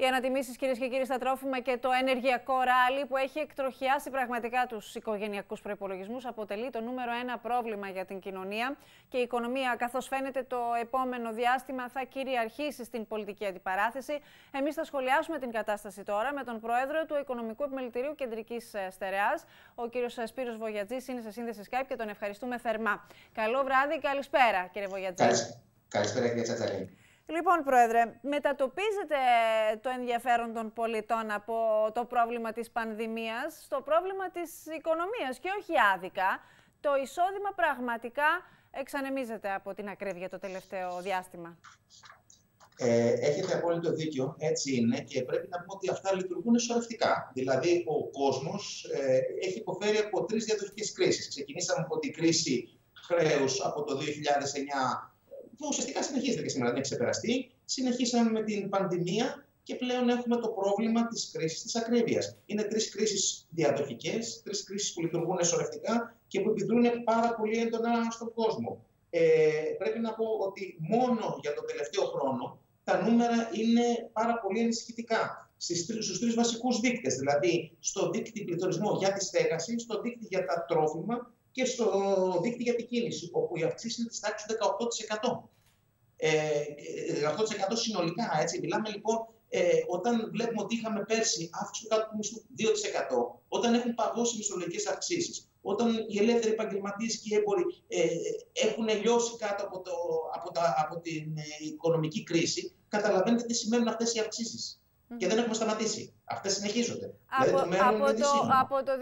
Οι ανατιμήσεις, κυρίες και κύριοι, στα τρόφιμα και το ενεργειακό ράλι που έχει εκτροχιάσει πραγματικά τους οικογενειακούς προπολογισμού αποτελεί το νούμερο ένα πρόβλημα για την κοινωνία και η οικονομία, καθώς φαίνεται το επόμενο διάστημα θα κυριαρχήσει στην πολιτική αντιπαράθεση. Εμείς θα σχολιάσουμε την κατάσταση τώρα με τον Πρόεδρο του Οικονομικού Επιμελητηρίου Κεντρικής Στερεάς, ο κύριος Σπύρος Βογιατζής, είναι σε σύνδεση Skype και τον ευχαριστούμε θερμά. Καλό βράδυ, καλησπέρα, κύριε Βογιατζή. Καλησπέρα, κύριε Τσατσαλή. Λοιπόν, Πρόεδρε, μετατοπίζεται το ενδιαφέρον των πολιτών από το πρόβλημα της πανδημίας στο πρόβλημα της οικονομίας και όχι άδικα. Το εισόδημα πραγματικά εξανεμίζεται από την ακρίβεια το τελευταίο διάστημα. Ε, έχετε απόλυτο δίκιο, έτσι είναι και πρέπει να πούμε ότι αυτά λειτουργούν εσωρευτικά. Δηλαδή, ο κόσμος ε, έχει υποφέρει από τρεις διαδοχικές κρίσεις. Ξεκινήσαμε από την κρίση χρέους από το 2009 που ουσιαστικά συνεχίζεται και σήμερα, δεν έχει ξεπεραστεί. Συνεχίσαμε με την πανδημία και πλέον έχουμε το πρόβλημα της κρίσης της ακρίβειας. Είναι τρεις κρίσεις διαδοχικές, τρεις κρίσεις που λειτουργούν εσωρευτικά και που επιδρούν πάρα πολύ έντονα στον κόσμο. Ε, πρέπει να πω ότι μόνο για τον τελευταίο χρόνο τα νούμερα είναι πάρα πολύ ενισχυτικά στους τρεις βασικούς δείκτες, δηλαδή στο δείκτη πληθωρισμού για τη στέγαση, στο δείκτη για τα τρόφιμα και στο δίκτυο για την κίνηση, όπου η αυξήση είναι της τάξης του 18%. Ε, 18% συνολικά, έτσι. Μιλάμε λοιπόν, ε, όταν βλέπουμε ότι είχαμε πέρσι αύξηση του κάτω μισθού 2%, όταν έχουν παγώσει μισθολογικές αυξήσεις, όταν οι ελεύθεροι επαγγελματίες και οι έμποροι ε, έχουν λιώσει κάτω από, το, από, τα, από την ε, οικονομική κρίση, καταλαβαίνετε τι σημαίνουν αυτές οι αυξήσεις και δεν έχουμε σταματήσει. Αυτές συνεχίζονται. Από, δηλαδή, το από, το, από το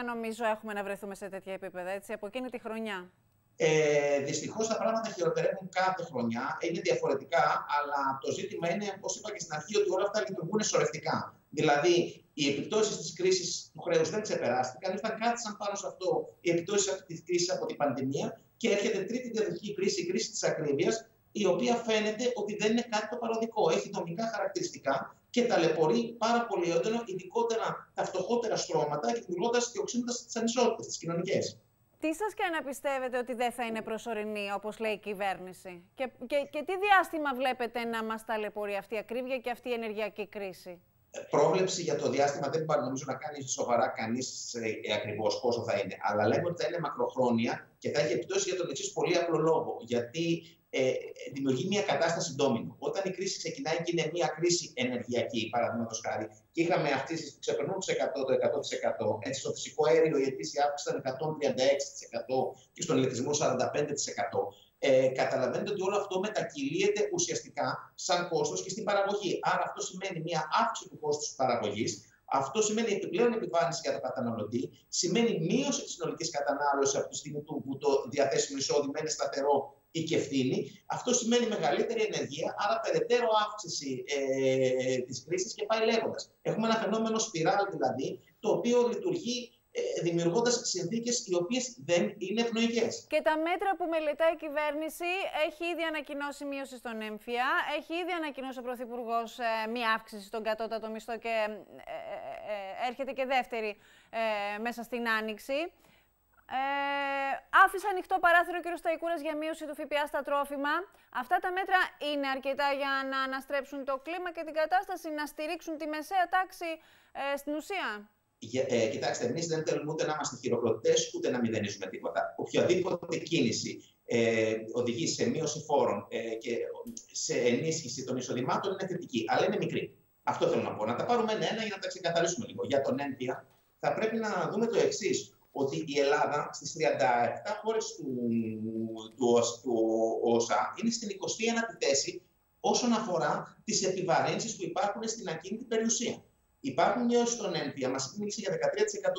2011 νομίζω έχουμε να βρεθούμε σε τέτοια επίπεδα, έτσι, από εκείνη τη χρονιά. Ε, Δυστυχώς τα πράγματα χειροτερεύουν κάθε χρονιά. Είναι διαφορετικά, αλλά το ζήτημα είναι, όπως είπα και στην αρχή, ότι όλα αυτά λειτουργούν εσωρευτικά. Δηλαδή, οι επιπτώσεις της κρίσης του χρέους δεν ξεπεράστηκαν, ήρθαν σαν πάνω σε αυτό οι επιπτώσεις αυτής της κρίσης από την πανδημία και έρχεται τρίτη διαδοχική κρίση, η κρίση της ακρίβειας, η οποία φαίνεται ότι δεν είναι κάτι το παροδικό. Έχει δομικά χαρακτηριστικά και ταλαιπωρεί πάρα πολύ έντονα, ειδικότερα τα φτωχότερα στρώματα και δημιουργώντας και οξύνοντας τις ανισότητες, τις κοινωνικές. Τι σας κάνει να πιστεύετε ότι δεν θα είναι προσωρινή, όπως λέει η κυβέρνηση, και, και, και τι διάστημα βλέπετε να μας ταλαιπωρεί αυτή η ακρίβεια και αυτή η ενεργειακή κρίση; Ε, πρόβλεψη για το διάστημα δεν μπορεί νομίζω να κάνει σοβαρά κανείς ε, ακριβώς πόσο θα είναι. Αλλά λέμε ότι θα είναι μακροχρόνια και θα έχει επιπτώσεις για τον εξής πολύ απλό λόγο. Γιατί ε, δημιουργεί μια κατάσταση ντόμινο. Όταν η κρίση ξεκινάει και είναι μια κρίση ενεργειακή, παραδείγματος χάρη, και είχαμε αυξήσει που ξεπερνούν το 100%, έτσι στο φυσικό αέριο η ετήσια αύξηση ήταν 136% και στον ηλεκτρισμό 45%. Ε, καταλαβαίνετε ότι όλο αυτό μετακυλίεται ουσιαστικά σαν κόστος και στην παραγωγή. Άρα αυτό σημαίνει μια αύξηση του κόστους παραγωγής, αυτό σημαίνει επιπλέον επιβάρυνση για τον καταναλωτή, σημαίνει μείωση της συνολικής κατανάλωσης από τη στιγμή που το διαθέσιμο εισόδημα είναι σταθερό ή και ευθύνη. Αυτό σημαίνει μεγαλύτερη ενεργεία, άρα περαιτέρω αύξηση ε, της κρίση και πάει λέγοντας. Έχουμε ένα φαινόμενο σπιράλ δηλαδή, το οποίο λειτουργεί ε, δημιουργώντας συνθήκες οι οποίες δεν είναι ευνοϊκέ. Και τα μέτρα που μελετάει η κυβέρνηση έχει ήδη ανακοινώσει μείωση στον έμφυα, έχει ήδη ανακοινώσει ο Πρωθυπουργός ε, μία αύξηση στον κατώτατο μισθό και ε, ε, έρχεται και δεύτερη μέσα στην Άνοιξη. Ε, άφησε ανοιχτό παράθυρο ο κ. Σταϊκούρας για μείωση του ΦΠΑ στα τρόφιμα. Αυτά τα μέτρα είναι αρκετά για να αναστρέψουν το κλίμα και την κατάσταση, να στηρίξουν τη μεσαία τάξη στην ουσία. Ε, κοιτάξτε, εμείς δεν θέλουμε ούτε να είμαστε χειροκροτές, ούτε να μηδενίζουμε τίποτα. Οποιαδήποτε κίνηση ε, οδηγεί σε μείωση φόρων ε, και σε ενίσχυση των εισοδημάτων είναι θετική, αλλά είναι μικρή. Αυτό θέλω να πω. Να τα πάρουμε ένα-ένα για να τα ξεκαθαρίσουμε λίγο. Για τον ένδια, θα πρέπει να δούμε το εξής. Ότι η Ελλάδα στις 37 χώρες του, του, του ΟΣΑ είναι στην 21η θέση όσον αφορά τις επιβαρύνσεις που υπάρχουν στην ακίνητη περιουσία. Υπάρχουν μειώσει στον έμφυα, μας έχει μιλήσει για 13%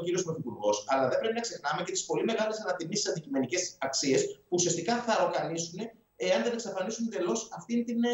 ο κύριος Πρωθυπουργός, αλλά δεν πρέπει να ξεχνάμε και τις πολύ μεγάλες ανατιμήσεις αντικειμενικές αξίες που ουσιαστικά θα ροκανίσουν εάν δεν εξαφανίσουν εντελώ αυτή την ε,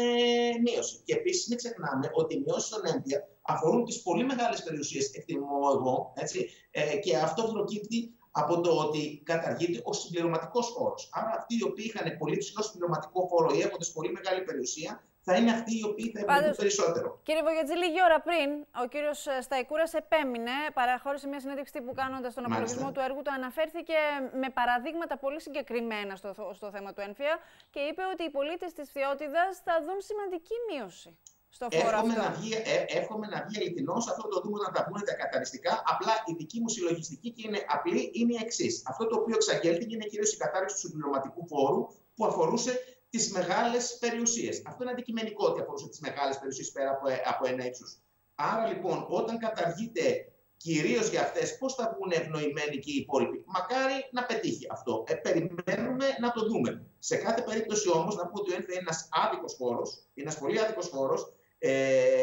μείωση. Και επίσης μην ξεχνάμε ότι οι μειώσει στον έμφυα αφορούν τις πολύ μεγάλες περιουσίες, εκτιμώ εγώ, έτσι, ε, και αυτό προκύπτει από το ότι καταργείται ο συμπληρωματικός φόρος. Άρα, αυτοί οι οποίοι είχαν πολύ ψηλό συμπληρωματικό φόρο ή έχοντας πολύ μεγάλη περιουσία, θα είναι αυτοί οι οποίοι θα εμπλεκούν περισσότερο. Κύριε Βογιατζή, λίγη ώρα πριν, ο κύριος Σταϊκούρας επέμεινε, παραχώρησε μια συνέντευξη που κάνοντας τον απολογισμό του έργου του, αναφέρθηκε με παραδείγματα πολύ συγκεκριμένα στο, στο θέμα του ΕΝΦΙΑ και είπε ότι οι πολίτες της Φθιώτιδα θα δουν σημαντική μείωση. στο φόρο εύχομαι αυτό. Να βγει, ε, εύχομαι να βγει αληθινός, αυτό το δούμε να τα πούνε τα καθαριστικά. Απλά η δική μου συλλογιστική και είναι απλή, είναι η εξής. Αυτό το οποίο εξαγγέλθηκε είναι κυρίως η κατάρριξη του συμπληρωματικού φόρου που αφορούσε τις μεγάλες περιουσίες. Αυτό είναι αντικειμενικό ότι αφορούσε τις μεγάλες περιουσίες πέρα από, από ένα ύψος. Άρα λοιπόν, όταν καταργείται κυρίως για αυτές, πώς θα βγουν ευνοημένοι και οι υπόλοιποι; Μακάρι να πετύχει αυτό. Ε, περιμένουμε να το δούμε. Σε κάθε περίπτωση όμως, να πω ότι ο ΕΝΦΕ είναι ένας άδικος χώρος, είναι ένας πολύ άδικος χώρος. Ε,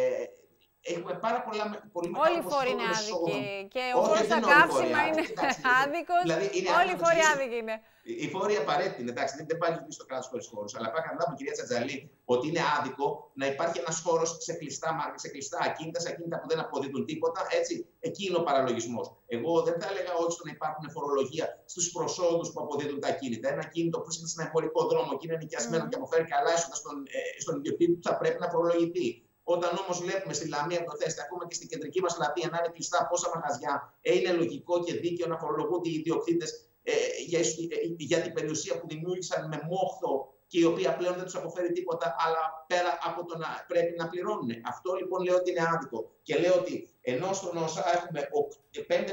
Έχουμε πάρα πολλά πολύ Όλοι οι φόροι είναι άδικοι. Και ο φόρο στα καύσιμα είναι άδικος. Δηλαδή Όλοι οι φόροι άδικοι είναι. Οι φόροι απαραίτητοι είναι. Εντάξει, δεν πάει στο κράτος χωρίς φόρου. Αλλά πάει να κυρία Τσατζαλή, ότι είναι άδικο να υπάρχει ένας χώρος σε κλειστά μάρκες, σε κλειστά ακίνητα, σε ακίνητα που δεν αποδίδουν τίποτα. Έτσι, εκεί είναι ο παραλογισμός. Εγώ δεν θα έλεγα όχι στο να υπάρχουν φορολογία στους προσόδους που αποδίδουν τα ακίνητα. Ένα ακίνητο που είναι σε ένα εμπορικό δρόμο και είναι νοικιασμένο mm. και αποφέρει καλά έσοδα στον, ε, στον ιδιοκτήτη του θα πρέπει να φορολογηθεί. Όταν όμως βλέπουμε στη Λαμία, το θέσετε, ακόμα και στην κεντρική μας Λατία να είναι κλειστά πόσα μαγαζιά, ε, είναι λογικό και δίκαιο να φορολογούνται οι ιδιοκτήτες ε, για, ε, για την περιουσία που δημιούργησαν με μόχθο και η οποία πλέον δεν τους αποφέρει τίποτα, αλλά πέρα από το να πρέπει να πληρώνουν. Αυτό λοιπόν λέω ότι είναι άδικο. Και λέω ότι ενώ στον ΩΣΑ έχουμε 5,6%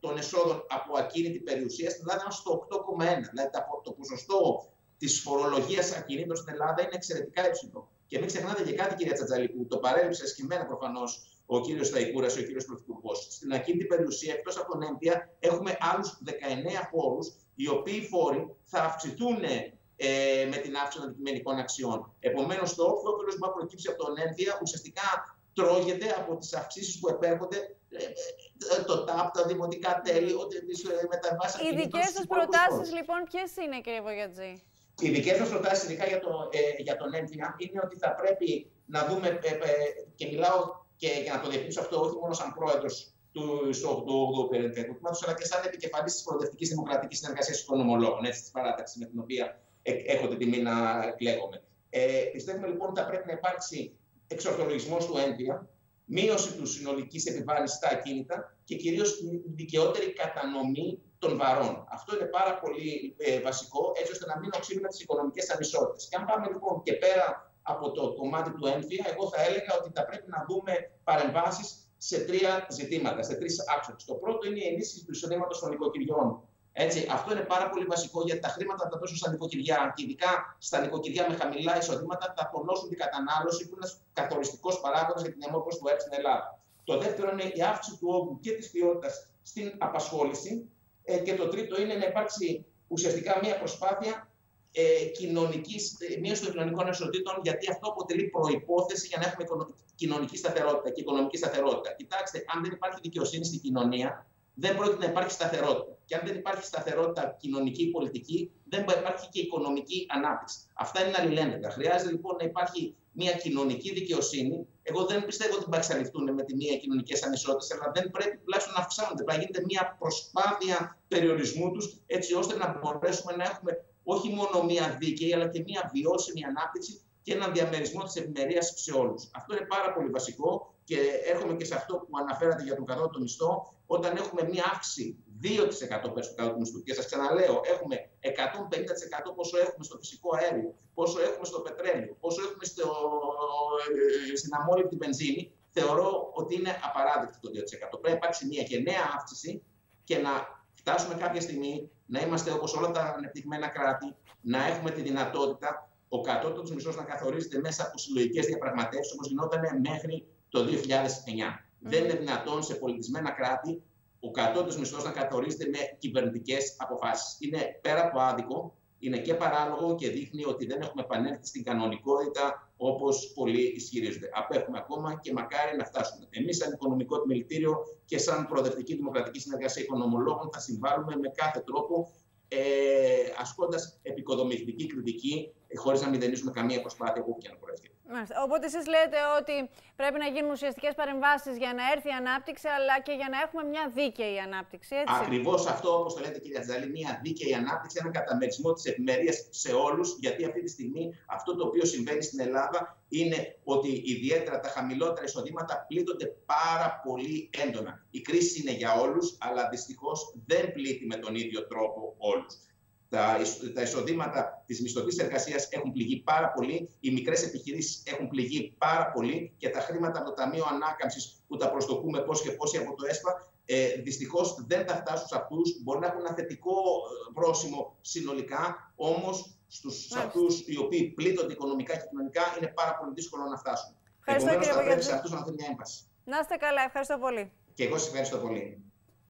των εσόδων από ακίνητη περιουσία, στην Ελλάδα είμαστε στο 8,1%. Δηλαδή το ποσοστό της φορολογίας ακινήτων στην Ελλάδα είναι εξαιρετικά υψηλό. Και μην ξεχνάτε και κάτι, κυρία Τσατζαλή, που το παρέλειψε εσκεμμένα προφανώς ο κύριος Σταϊκούρας, ο κύριος Πρωθυπουργός. Στην ακίνητη περιουσία, εκτός από τον ΕΜΠΙΑ, έχουμε άλλους 19 φόρου, οι οποίοι φόροι θα αυξηθούν ε, με την αύξηση των αντικειμενικών αξιών. Επομένως, το όφελο που θα προκύψει από τον ΕΜΠΙΑ ουσιαστικά τρώγεται από τις αυξήσεις που επέρχονται ε, ε, το ΤΑΠ, τα δημοτικά τέλη, τι μεταβάσεις. Οι δικές σας προτάσεις, λοιπόν, ποιες είναι, κύριε Βογιατζή; Οι δικέ μα προτάσει, ειδικά για, το, ε, για τον έμφυα, είναι ότι θα πρέπει να δούμε, ε, ε, και μιλάω και για να το διευθύνσω αυτό, όχι μόνο σαν πρόεδρος του 8ου Περιοδικού Τμήματο, αλλά και σαν επικεφαλής της Προοδευτικής Δημοκρατικής Συνεργασίας των Ομολόγων, έτσι, της παράταξης με την οποία ε, έχω την τιμή να εκλέγομαι. Ε, πιστεύουμε λοιπόν ότι θα πρέπει να υπάρξει εξορθολογισμός του έμφυα, μείωση του συνολικής επιβάρυνση στα ακίνητα και κυρίως δικαιότερη κατανομή των βαρών. Αυτό είναι πάρα πολύ ε, βασικό, έτσι ώστε να μην οξύνουμε τις οικονομικές ανισότητες. Και αν πάμε λοιπόν και πέρα από το κομμάτι του έμφυα, εγώ θα έλεγα ότι θα πρέπει να δούμε παρεμβάσεις σε τρία ζητήματα, σε τρεις άξονες. Το πρώτο είναι η ενίσχυση του εισοδήματος των νοικοκυριών. Έτσι, αυτό είναι πάρα πολύ βασικό γιατί τα χρήματα θα τα δώσουν στα νοικοκυριά και ειδικά στα νοικοκυριά με χαμηλά εισοδήματα θα τονώσουν την κατανάλωση που είναι ένας καθοριστικός παράγοντας για την αιμόρφωση του ΕΡΤ στην Ελλάδα. Το δεύτερο είναι η αύξηση του όγκου και της ποιότητας στην απασχόληση. Ε, και το τρίτο είναι να υπάρξει ουσιαστικά μια προσπάθεια ε, κοινωνικής, ε, μείωση των κοινωνικών ανισοτήτων, γιατί αυτό αποτελεί προπόθεση για να έχουμε κοινωνική σταθερότητα και οικονομική σταθερότητα. Κοιτάξτε, αν δεν υπάρχει δικαιοσύνη στην κοινωνία, δεν πρόκειται να υπάρχει σταθερότητα. Και αν δεν υπάρχει σταθερότητα κοινωνική ή πολιτική, δεν μπορεί να υπάρχει και οικονομική ανάπτυξη. Αυτά είναι αλληλένδετα. Χρειάζεται λοιπόν να υπάρχει μια κοινωνική δικαιοσύνη. Εγώ δεν πιστεύω ότι θα εξαλειφθούν με τη μία κοινωνικές ανισότητες, αλλά δεν πρέπει τουλάχιστον να αυξάνονται. Πρέπει να γίνεται μια προσπάθεια περιορισμού τους, έτσι ώστε να μπορέσουμε να έχουμε όχι μόνο μια δίκαιη, αλλά και μια βιώσιμη ανάπτυξη και έναν διαμερισμό της ευημερίας σε όλους. Αυτό είναι πάρα πολύ βασικό και έρχομαι και σε αυτό που αναφέρατε για τον κατώτατο μισθό. Όταν έχουμε μια αύξηση 2% πέρσι του κατώτατου μισθού, και σας ξαναλέω, έχουμε 150% πόσο έχουμε στο φυσικό αέριο, πόσο έχουμε στο πετρέλαιο, πόσο έχουμε στο, ε, στην αμόλυβτη βενζίνη, θεωρώ ότι είναι απαράδεκτο το 2%. Πρέπει να υπάρξει μια γενναία αύξηση και να φτάσουμε κάποια στιγμή να είμαστε όπως όλα τα ανεπτυγμένα κράτη, να έχουμε τη δυνατότητα ο κατώτατος μισθός να καθορίζεται μέσα από συλλογικές διαπραγματεύσεις όπως γινόταν μέχρι το 2009. Δεν είναι δυνατόν σε πολιτισμένα κράτη ο κατώτατο μισθός να καθορίζεται με κυβερνητικές αποφάσεις. Είναι πέρα από άδικο, είναι και παράλογο και δείχνει ότι δεν έχουμε επανέλθει στην κανονικότητα όπως πολλοί ισχυρίζονται. Απέχουμε ακόμα και μακάρι να φτάσουμε. Εμείς, σαν οικονομικό επιμελητήριο και σαν προοδευτική δημοκρατική συνεργασία οικονομολόγων, θα συμβάλλουμε με κάθε τρόπο ε, ασκώντας επικοδομητική κριτική, ε, χωρίς να μηδενίσουμε καμία προσπάθεια που και να προέρχεται. Οπότε εσείς λέτε ότι πρέπει να γίνουν ουσιαστικές παρεμβάσεις για να έρθει η ανάπτυξη, αλλά και για να έχουμε μια δίκαιη ανάπτυξη. Ακριβώς αυτό, όπως το λέτε, κυρία Τζαλή, μια δίκαιη ανάπτυξη, έναν καταμερισμό της ευημερίας σε όλους, γιατί αυτή τη στιγμή αυτό το οποίο συμβαίνει στην Ελλάδα είναι ότι ιδιαίτερα τα χαμηλότερα εισοδήματα πλήττονται πάρα πολύ έντονα. Η κρίση είναι για όλους, αλλά δυστυχώς δεν πλήττει με τον ίδιο τρόπο όλους. Τα, τα εισοδήματα της μισθωτή εργασίας έχουν πληγεί πάρα πολύ, οι μικρές επιχειρήσεις έχουν πληγεί πάρα πολύ και τα χρήματα από το Ταμείο Ανάκαμψης που τα προσδοκούμε πώς και πόσοι από το ΕΣΠΑ ε, δυστυχώς δεν θα φτάσουν σε αυτούς. Μπορεί να έχουν ένα θετικό ε, πρόσημο συνολικά, όμως στους αυτούς οι οποίοι πλήττονται οικονομικά και κοινωνικά είναι πάρα πολύ δύσκολο να φτάσουν. Ευχαριστώ, Επομένως, θα πρέπει σε αυτούς να δοθεί μια έμπαση. Να είστε καλά, ευχαριστώ πολύ. Και εγώ σας ευχαριστώ πολύ.